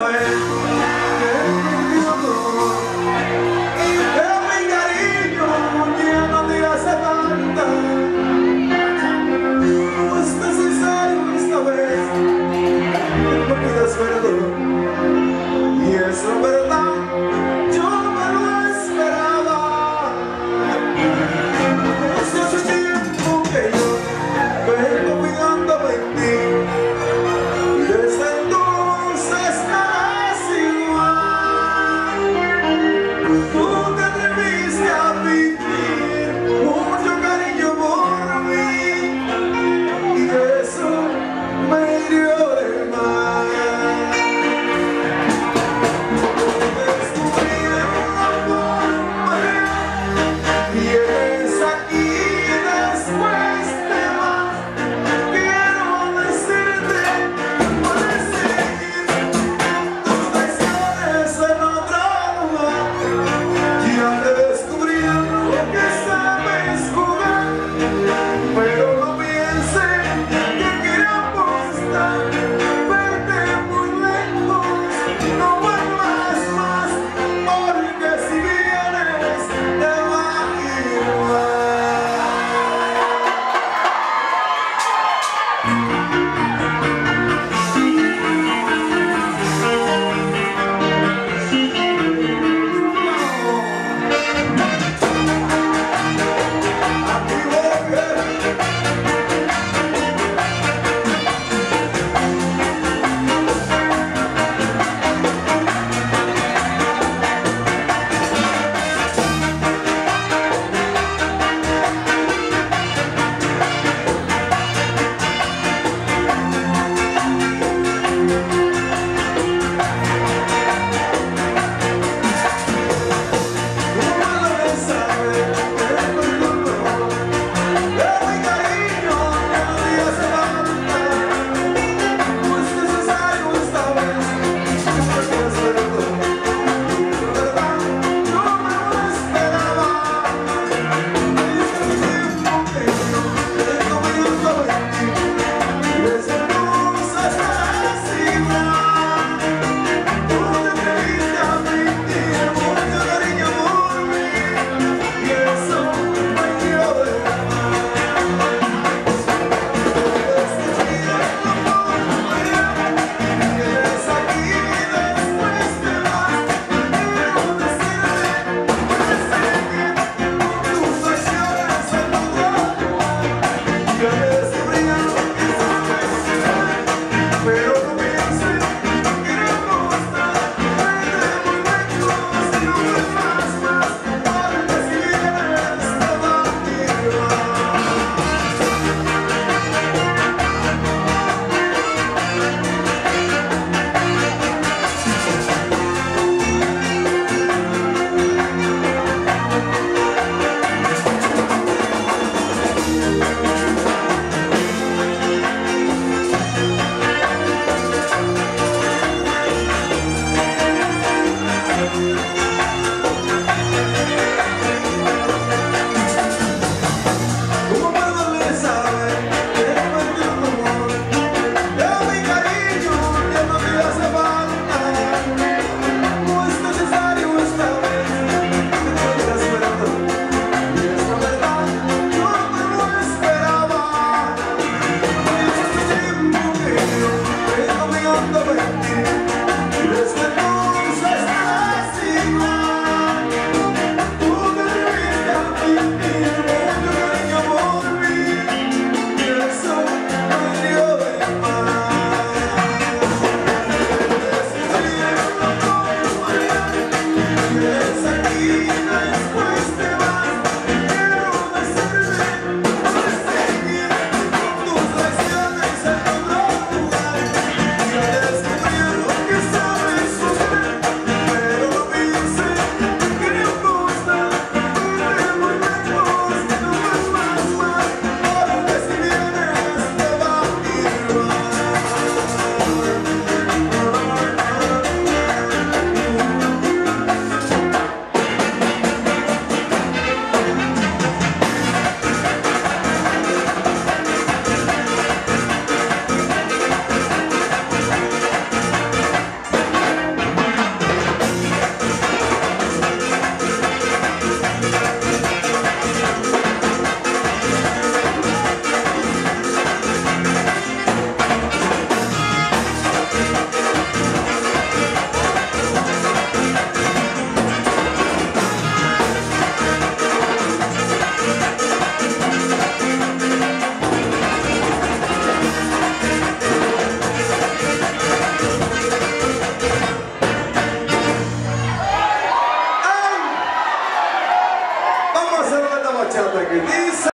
Bye.